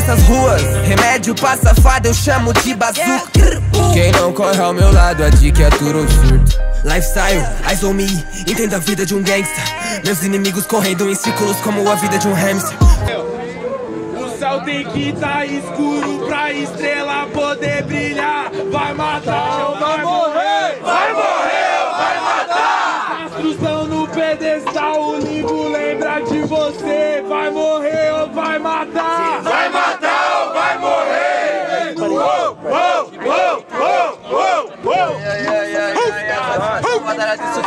nessas ruas. Remédio pra safado eu chamo de bazuca. Quem não corre ao meu lado, a dica é duro surto. Lifestyle, eyes on me, entenda a vida de um gangsta. Meus inimigos correndo em círculos como a vida de um hamster. O céu tem que tá escuro pra estrela poder brilhar. Vai matar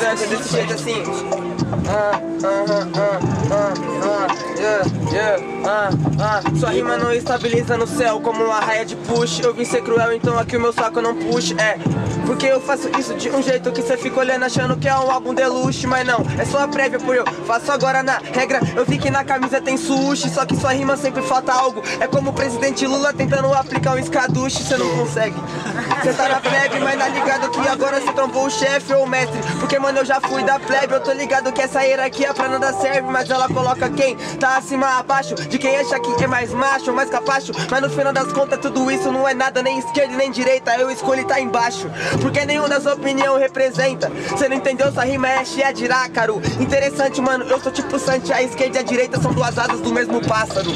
Estudantes desse jeito assim. Ah, Sua rima não estabiliza no céu como uma raia de push. Eu vim ser cruel, então aqui o meu saco não puxa. É, porque eu faço isso de um jeito que cê fica olhando achando que é um álbum deluxe. Mas não, é só a prévia por eu faço agora na regra. Eu vi que na camisa tem sushi, só que sua rima sempre falta algo. É como o presidente Lula tentando aplicar um escaduche, cê não consegue. Cê tá na plebe, mas tá ligado que agora cê trombou o chefe ou o mestre. Porque, mano, eu já fui da plebe, eu tô ligado que essa hierarquia pra nada serve. Mas ela coloca quem tá acima abaixo de quem acha que é mais macho mais capacho. Mas no final das contas, tudo isso não é nada, nem esquerda nem direita. Eu escolhi tá embaixo, porque nenhum das opiniões representa. Cê não entendeu? Sua rima é chia de rácaro. Interessante, mano, eu sou tipo Santi, a esquerda e a direita são duas asas do mesmo pássaro.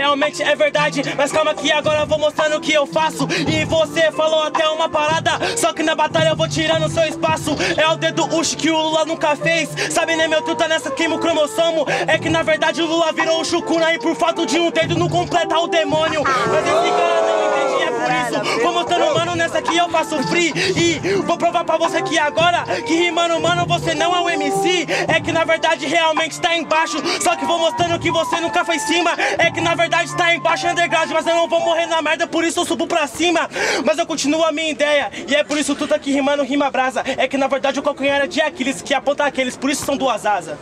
Realmente é verdade, mas calma que agora eu vou mostrando o que eu faço. E você falou até uma parada, só que na batalha eu vou tirando seu espaço. É o dedo ucho que o Lula nunca fez. Sabe né meu, tu tá nessa queima o cromossomo. É que na verdade o Lula virou o Chucuna E por fato de um dedo não completa o demônio. Mas esse cara não por isso. Vou mostrando, mano, nessa aqui eu faço free. E vou provar pra você que agora Que rimando, mano, você não é um MC É que na verdade realmente tá embaixo. Só que vou mostrando que você nunca foi cima. É que na verdade tá embaixo underground. Mas eu não vou morrer na merda, por isso eu subo pra cima. Mas eu continuo a minha ideia. E é por isso tu tá aqui rimando rima brasa. É que na verdade o calcanhar é de Aquiles Que aponta aqueles, por isso são duas asas.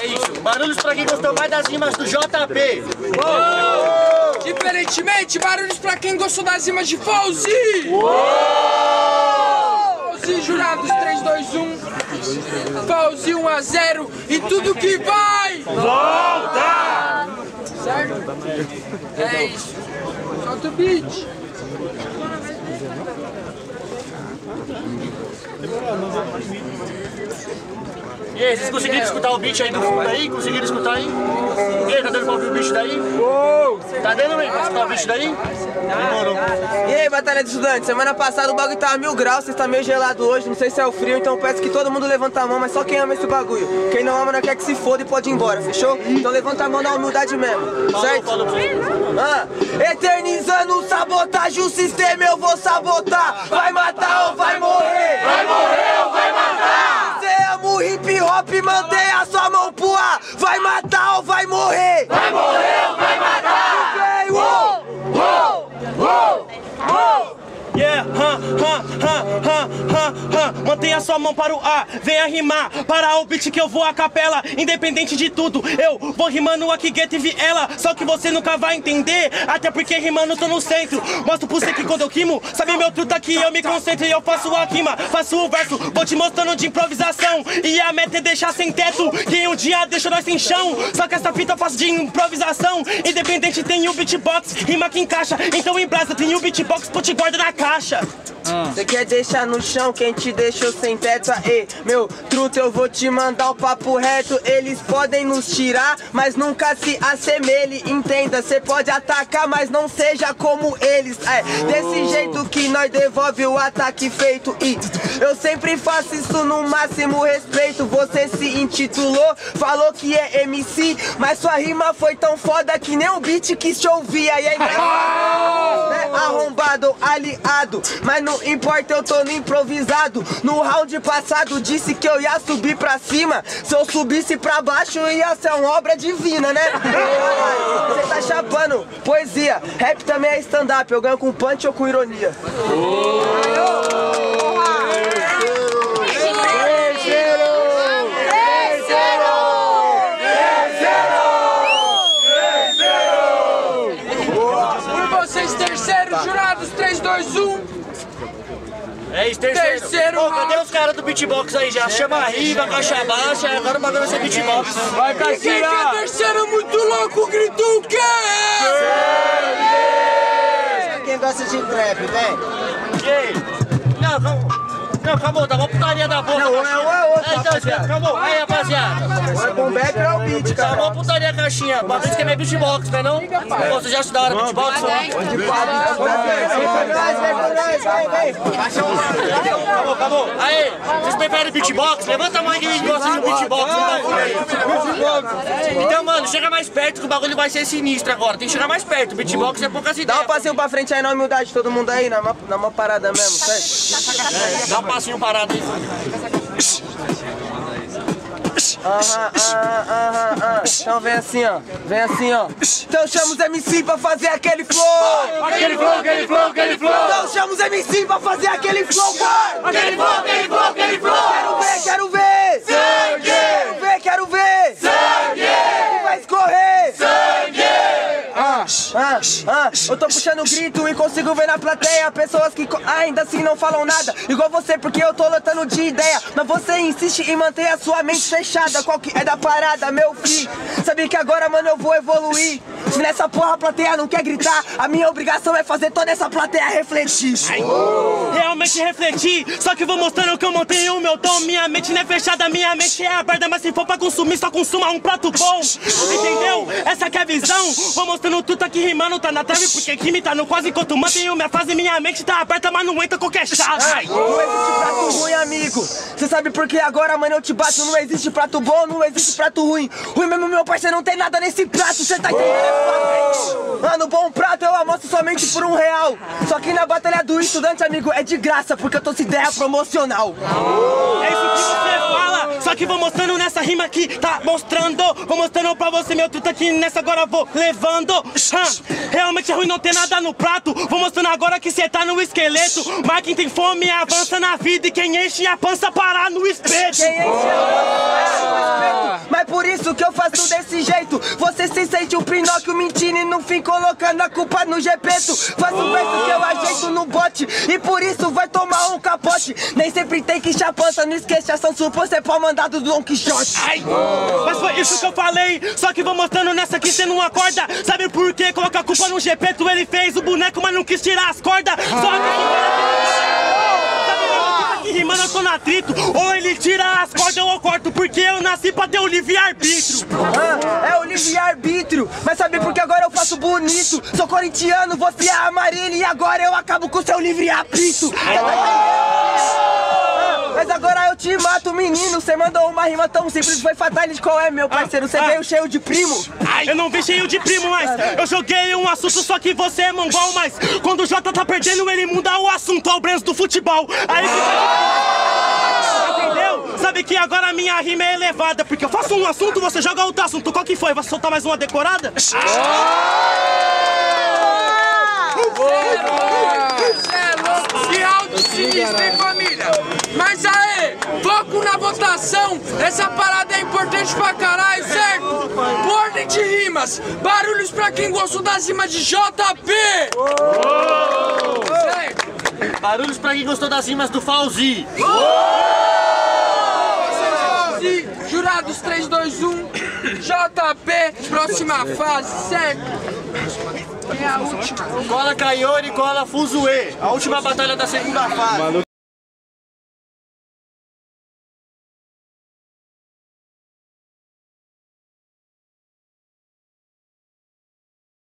É isso. Barulhos pra quem gostou mais das rimas do JP. Diferentemente, barulhos pra quem gostou das rimas de Fauzi! Fauzi, jurados 3, 2, 1. Fauzi 1 a 0 e tudo que vai! Volta! Certo? É isso. Solta o beat. E aí, vocês conseguiram escutar o beat aí do fundo aí? Conseguiram escutar aí? E aí, tá dando pra ouvir o bicho daí? Tá dando, hein? Pra escutar o bicho daí? Demorou. E aí, Batalha de Estudantes, semana passada o bagulho tava mil graus, vocês tá meio gelado hoje, não sei se é o frio, então peço que todo mundo levanta a mão, mas só quem ama esse bagulho. Quem não ama não quer que se foda e pode ir embora, fechou? Então levanta a mão na humildade mesmo, certo? Ah, eternizando sabotagem, o sistema eu vou sabotar. Vai Mantenha sua mão para o ar, venha rimar Para o beat que eu vou a capela Independente de tudo, eu vou rimando aqui Gueto e Viela Só que você nunca vai entender Até porque rimando tô no centro. Mostro pro você que quando eu rimo Sabe meu truta que eu me concentro e eu faço a rima Faço o verso, vou te mostrando de improvisação. E a meta é deixar sem teto Que um dia deixa nós sem chão. Só que essa fita eu faço de improvisação Independente tem o beatbox Rima que encaixa, então em brasa tem o beatbox Pô te guarda na caixa. Você quer deixar no chão quem te deixou sem teto? Aê, meu truto, eu vou te mandar o papo reto. Eles podem nos tirar, mas nunca se assemelhe. Entenda, cê pode atacar, mas não seja como eles. É desse jeito que nós devolve o ataque feito. E eu sempre faço isso no máximo respeito. Você se intitulou, falou que é MC, mas sua rima foi tão foda que nem o beat quis te ouvir. Aí é engraçado, né? Arrombado aliado, mas não importa, eu tô no improvisado. No round passado disse que eu ia subir pra cima. Se eu subisse pra baixo, ia ser uma obra divina, né? Você tá chapando, poesia. Rap também é stand-up, eu ganho com punch ou com ironia. Por vocês, terceiro, jurados 3, 2, 1. É isso, terceiro. Terceiro Ô, cadê os caras do beatbox aí já? Chama a riba, caixa baixa, agora o bagulho vai ser beatbox. Vai, E quem que é terceiro muito louco gritou o quê? Quem gosta de trap, vem. Aí? Não, calma. Não, calma, tá uma putaria da boca. Não, um é um é outro, É, então, rapaziada. calma, aí, rapaziada. O bom back é o beat, Tá cara. uma putaria caixinha. Bagulho que é meio beatbox, né não? Pô, você já estudaram beatbox? Vem com nós, vem com nós, vem, vem. Acabou, acabou. Aí, vocês preferem beatbox? Levanta a mão aí que gosta de um beatbox. né? Então, mano, chega mais perto que o bagulho vai ser sinistro agora. Tem que chegar mais perto. Beatbox é poucas Dá ideias. um passinho pra frente aí na humildade, todo mundo aí, na uma parada mesmo, certo? Dá um passinho parado aí. Aham, aham, aham, aham. Então vem assim, ó. Vem assim, ó. Então chama os MC pra fazer aquele flow. Aquele flow, aquele flow, aquele flow! Então chama os MC pra fazer aquele flow, vai. Aquele flow, aquele flow, aquele flow! Quero ver, quero ver. Sangue! Quero ver, quero ver. Sangue! Vai escorrer. Sangue! Ah, ah, eu tô puxando grito e consigo ver na plateia pessoas que ainda assim não falam nada. Igual você, porque eu tô lotando de ideia. Mas você insiste em manter a sua mente fechada. Qual que é da parada, meu filho? Sabe que agora, mano, eu vou evoluir. Se nessa porra a plateia não quer gritar, a minha obrigação é fazer toda essa plateia refletir. Realmente refleti, só que vou mostrando que eu mantenho o meu tom. Minha mente não é fechada, minha mente é aberta, mas se for pra consumir, só consuma um prato bom. Entendeu? Essa que é a visão. Vou mostrando tudo aqui rimando, tá na trave, porque rime tá no quase enquanto mantenho minha fase. Minha mente tá aberta, mas não entra qualquer chave. Não existe prato ruim, amigo. Você sabe por que agora, mano, eu te bato. Não existe prato bom, não existe prato ruim. Ruim mesmo, meu parceiro, não tem nada nesse prato. Você tá entendendo? Mano, bom prato eu almoço somente por um real. Só que na batalha do estudante, amigo, é de graça, porque eu tô sem ideia promocional. É isso que você que vou mostrando nessa rima aqui, tá mostrando. Vou mostrando pra você meu truta aqui nessa agora vou levando. Realmente é ruim não ter nada no prato. Vou mostrando agora que cê tá no esqueleto. Mas quem tem fome avança na vida e quem enche a pança parar no espeto. Quem enche a respeito. Mas por isso que eu faço desse jeito. Você se sente um Pinóquio mentindo e no fim colocando a culpa no Gepeto. Faço o verso que eu ajeito no bote e por isso vai tomar um capote. Nem sempre tem que encher a pança, não esqueça, São Supor, você pode mandar do Don Quixote. Ai, mas foi isso que eu falei. Só que vou mostrando nessa aqui, cê não acorda. Sabe por quê? Coloca a culpa no Gepeto. Ele fez o boneco, mas não quis tirar as cordas. Só que. Sabe mesmo que tá aqui rimando, eu tô no atrito. Ou ele tira as cordas ou eu corto. Porque eu nasci pra ter o livre-arbítrio. Ah, é o livre-arbítrio. Mas sabe por que agora eu faço bonito? Sou corintiano, você é amarelo e agora eu acabo com seu livre-arbítrio. Tá entendendo? Ah, Mas agora eu te mato, menino. Você mandou uma rima tão simples, foi fatality. Qual é, meu parceiro? Você Ah. veio cheio de primo? Eu não vi cheio de primo, mas eu joguei um assunto, só que você é mongol. Mas quando o Jota tá perdendo, ele muda o assunto ao Brens do futebol. Aí fica. Entendeu? Sabe que agora a minha rima é elevada. Porque eu faço um assunto, você joga outro assunto. Qual que foi? Vai soltar mais uma decorada? Que round sinistro, hein, família? Mas aí, foco na votação. Essa parada é importante pra caralho, certo? Ordem de rimas. Barulhos pra quem gostou das rimas de JP. Certo? Barulhos pra quem gostou das rimas do Fauzi. Jurados 3, 2, 1. JP, próxima fase, certo? É a última. Cola Kaiori, cola Fuzue. A última batalha da segunda fase.